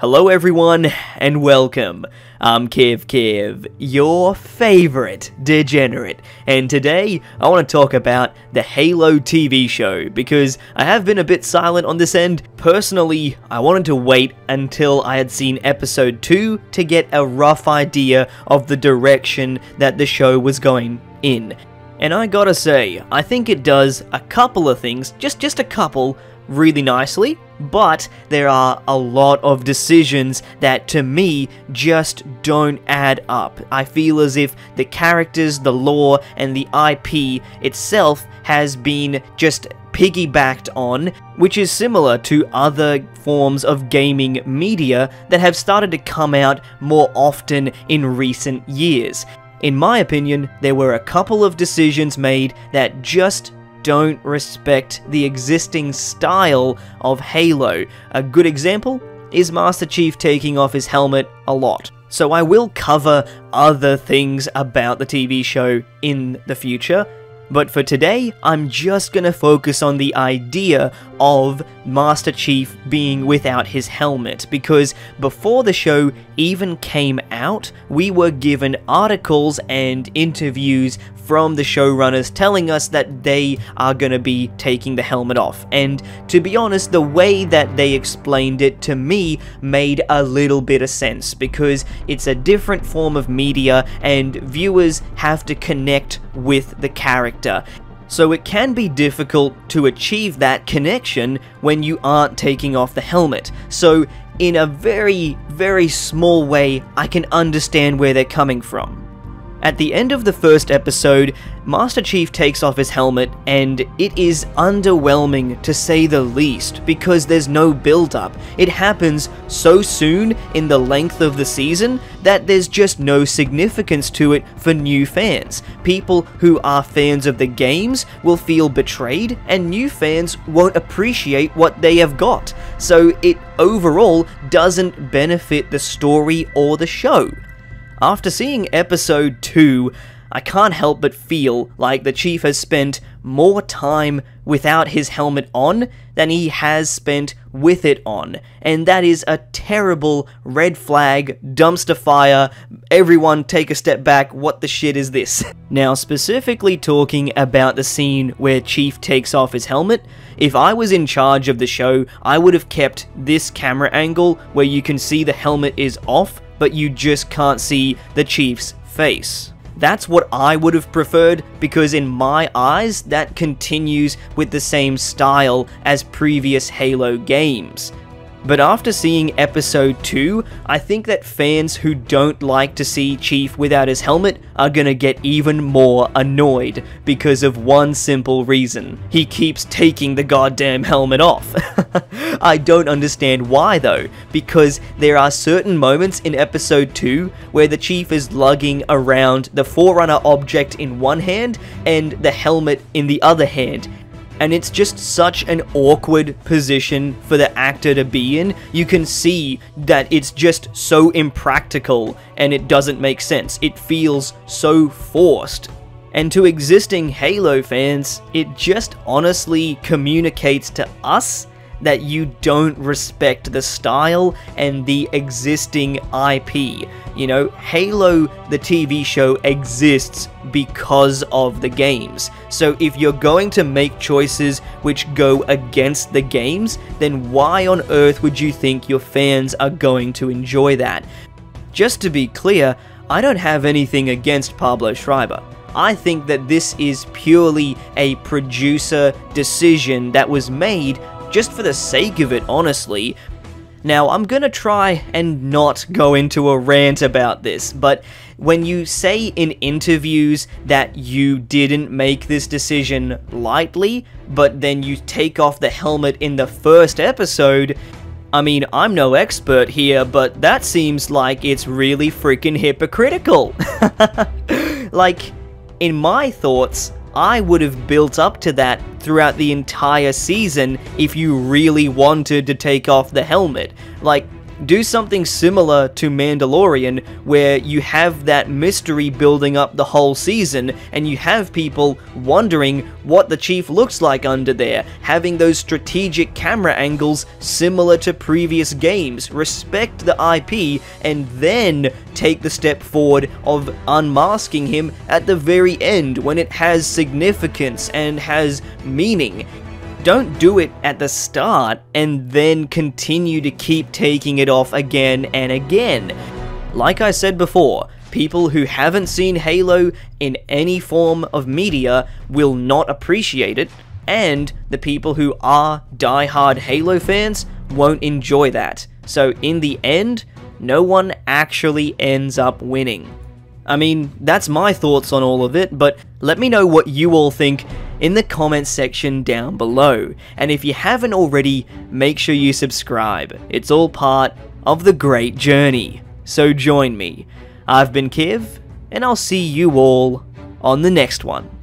Hello everyone, and welcome. I'm Kiv Kiv, your favorite degenerate, and today I want to talk about the Halo TV show because I have been a bit silent on this end. Personally, I wanted to wait until I had seen episode 2 to get a rough idea of the direction that the show was going in. And I gotta say, I think it does a couple of things, just just a couple, really nicely, but there are a lot of decisions that to me just don't add up. I feel as if the characters, the lore, and the IP itself has been just piggybacked on, which is similar to other forms of gaming media that have started to come out more often in recent years. In my opinion, there were a couple of decisions made that just don't respect the existing style of Halo. A good example is Master Chief taking off his helmet a lot. So I will cover other things about the TV show in the future, but for today, I'm just gonna focus on the idea of Master Chief being without his helmet, because before the show even came out, we were given articles and interviews from the showrunners telling us that they are going to be taking the helmet off. And to be honest, the way that they explained it to me made a little bit of sense because it's a different form of media and viewers have to connect with the character. So it can be difficult to achieve that connection when you aren't taking off the helmet. So in a very, very small way, I can understand where they're coming from. At the end of the first episode, Master Chief takes off his helmet, and it is underwhelming to say the least because there's no build up. It happens so soon in the length of the season that there's just no significance to it for new fans. People who are fans of the games will feel betrayed, and new fans won't appreciate what they have got. So it overall doesn't benefit the story or the show. After seeing episode 2, I can't help but feel like the Chief has spent more time without his helmet on than he has spent with it on. And that is a terrible red flag, dumpster fire, everyone take a step back, what the shit is this? Now, specifically talking about the scene where Chief takes off his helmet, if I was in charge of the show, I would have kept this camera angle where you can see the helmet is off but you just can't see the Chief's face. That's what I would have preferred because in my eyes that continues with the same style as previous Halo games. But after seeing episode 2, I think that fans who don't like to see Chief without his helmet are gonna get even more annoyed because of one simple reason. He keeps taking the goddamn helmet off. I don't understand why though, because there are certain moments in episode 2 where the Chief is lugging around the Forerunner object in one hand and the helmet in the other hand, and it's just such an awkward position for the actor to be in. You can see that it's just so impractical and it doesn't make sense. It feels so forced. And to existing Halo fans, it just honestly communicates to us that you don't respect the style and the existing IP. You know, Halo, the TV show, exists because of the games. So if you're going to make choices which go against the games, then why on earth would you think your fans are going to enjoy that? Just to be clear, I don't have anything against Pablo Schreiber. I think that this is purely a producer decision that was made just for the sake of it, honestly. Now, I'm gonna try and not go into a rant about this, but when you say in interviews that you didn't make this decision lightly, but then you take off the helmet in the first episode, I mean, I'm no expert here, but that seems like it's really freaking hypocritical. like, in my thoughts, I would have built up to that throughout the entire season if you really wanted to take off the helmet. Like, do something similar to Mandalorian, where you have that mystery building up the whole season, and you have people wondering what the Chief looks like under there, having those strategic camera angles similar to previous games, respect the IP, and then take the step forward of unmasking him at the very end when it has significance and has meaning. Don't do it at the start and then continue to keep taking it off again and again. Like I said before, people who haven't seen Halo in any form of media will not appreciate it, and the people who are die-hard Halo fans won't enjoy that. So in the end, no one actually ends up winning. I mean, that's my thoughts on all of it, but let me know what you all think in the comments section down below. And if you haven't already, make sure you subscribe. It's all part of the great journey. So join me. I've been Kiv, and I'll see you all on the next one.